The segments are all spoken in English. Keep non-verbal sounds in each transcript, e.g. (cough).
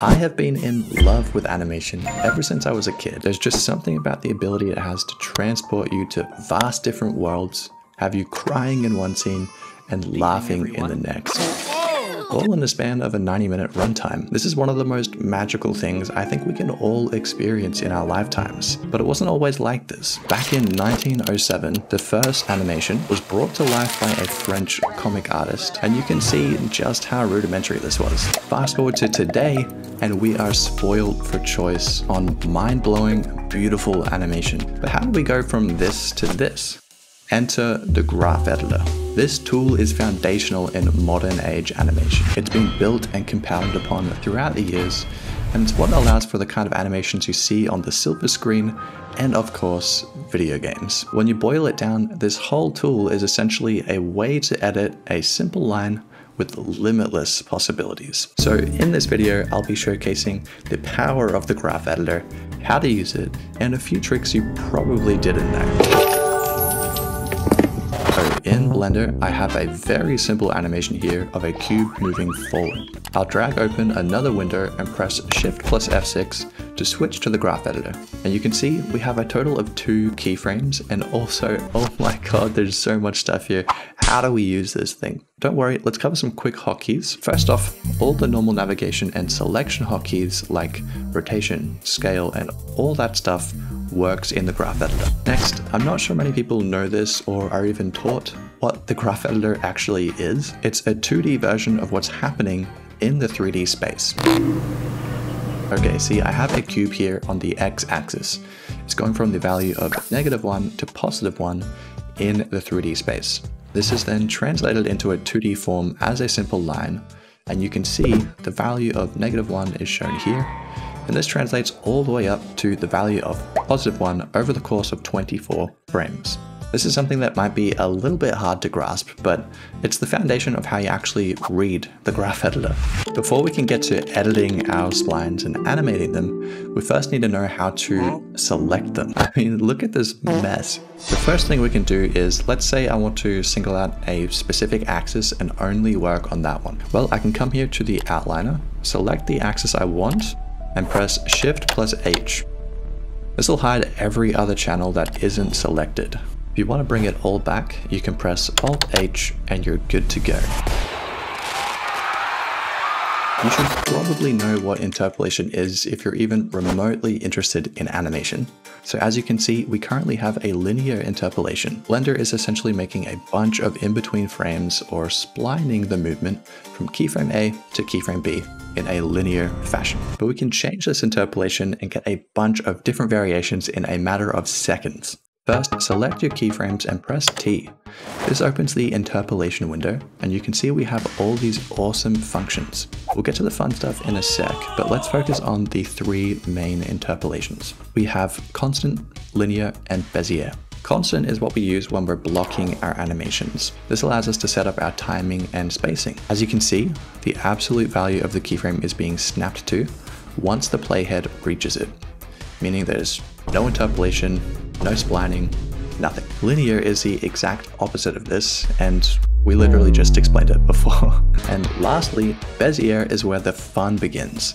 I have been in love with animation ever since I was a kid. There's just something about the ability it has to transport you to vast different worlds, have you crying in one scene and laughing in the next all in the span of a 90 minute runtime. This is one of the most magical things I think we can all experience in our lifetimes. But it wasn't always like this. Back in 1907, the first animation was brought to life by a French comic artist, and you can see just how rudimentary this was. Fast forward to today, and we are spoiled for choice on mind-blowing, beautiful animation. But how do we go from this to this? Enter the graph editor. This tool is foundational in modern age animation. It's been built and compounded upon throughout the years, and it's what allows for the kind of animations you see on the silver screen and of course, video games. When you boil it down, this whole tool is essentially a way to edit a simple line with limitless possibilities. So in this video, I'll be showcasing the power of the graph editor, how to use it, and a few tricks you probably didn't know. Blender, I have a very simple animation here of a cube moving forward. I'll drag open another window and press Shift plus F6 to switch to the graph editor. And you can see we have a total of two keyframes and also, (laughs) oh my god, there's so much stuff here. How do we use this thing? Don't worry, let's cover some quick hotkeys. First off, all the normal navigation and selection hotkeys like rotation, scale, and all that stuff works in the graph editor. Next, I'm not sure many people know this or are even taught what the graph editor actually is. It's a 2D version of what's happening in the 3D space. Okay, see, I have a cube here on the x-axis. It's going from the value of negative 1 to positive 1 in the 3D space. This is then translated into a 2D form as a simple line, and you can see the value of negative 1 is shown here, and this translates all the way up to the value of positive 1 over the course of 24 frames. This is something that might be a little bit hard to grasp, but it's the foundation of how you actually read the graph editor. Before we can get to editing our splines and animating them, we first need to know how to select them. (laughs) I mean, look at this mess. The first thing we can do is, let's say I want to single out a specific axis and only work on that one. Well, I can come here to the outliner, select the axis I want, and press Shift plus H. This will hide every other channel that isn't selected. If you want to bring it all back, you can press Alt H and you're good to go. You should probably know what interpolation is if you're even remotely interested in animation. So as you can see, we currently have a linear interpolation. Blender is essentially making a bunch of in-between frames or splining the movement from keyframe A to keyframe B in a linear fashion. But we can change this interpolation and get a bunch of different variations in a matter of seconds. First, select your keyframes and press T. This opens the interpolation window, and you can see we have all these awesome functions. We'll get to the fun stuff in a sec, but let's focus on the three main interpolations. We have constant, linear, and Bezier. Constant is what we use when we're blocking our animations. This allows us to set up our timing and spacing. As you can see, the absolute value of the keyframe is being snapped to once the playhead reaches it, meaning there's no interpolation, no splining, nothing. Linear is the exact opposite of this, and we literally just explained it before. (laughs) and lastly, Bezier is where the fun begins.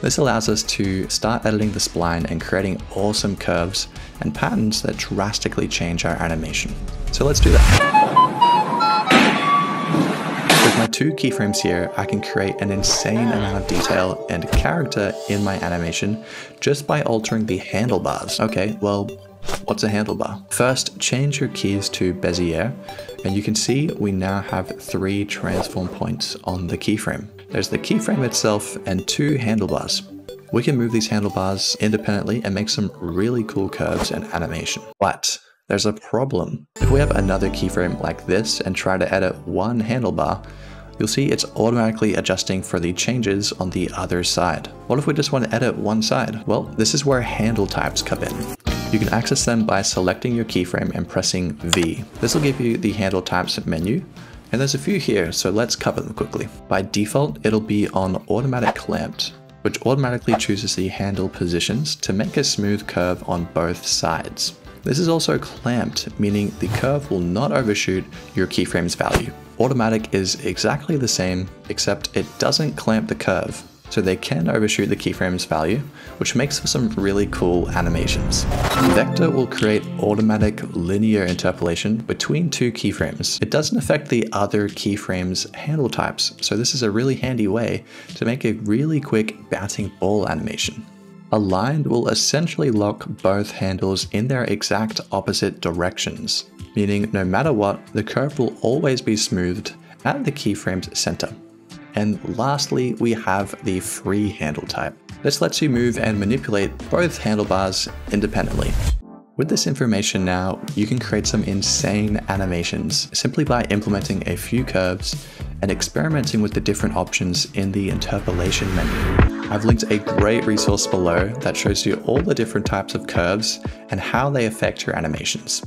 This allows us to start editing the spline and creating awesome curves and patterns that drastically change our animation. So let's do that. With my two keyframes here, I can create an insane amount of detail and character in my animation just by altering the handlebars. Okay, well, What's a handlebar? First, change your keys to Bezier, and you can see we now have three transform points on the keyframe. There's the keyframe itself and two handlebars. We can move these handlebars independently and make some really cool curves and animation. But there's a problem. If we have another keyframe like this and try to edit one handlebar, you'll see it's automatically adjusting for the changes on the other side. What if we just want to edit one side? Well, this is where handle types come in. You can access them by selecting your keyframe and pressing V. This will give you the handle types menu, and there's a few here, so let's cover them quickly. By default, it'll be on automatic clamped, which automatically chooses the handle positions to make a smooth curve on both sides. This is also clamped, meaning the curve will not overshoot your keyframe's value. Automatic is exactly the same, except it doesn't clamp the curve, so they can overshoot the keyframes value, which makes for some really cool animations. Vector will create automatic linear interpolation between two keyframes. It doesn't affect the other keyframes handle types, so this is a really handy way to make a really quick bouncing ball animation. Aligned will essentially lock both handles in their exact opposite directions, meaning no matter what, the curve will always be smoothed at the keyframe's center. And lastly, we have the free handle type. This lets you move and manipulate both handlebars independently. With this information now, you can create some insane animations simply by implementing a few curves and experimenting with the different options in the interpolation menu. I've linked a great resource below that shows you all the different types of curves and how they affect your animations.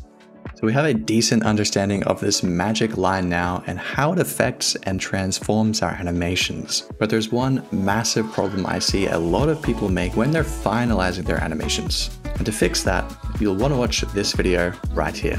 So we have a decent understanding of this magic line now and how it affects and transforms our animations. But there's one massive problem I see a lot of people make when they're finalizing their animations. And to fix that, you'll want to watch this video right here.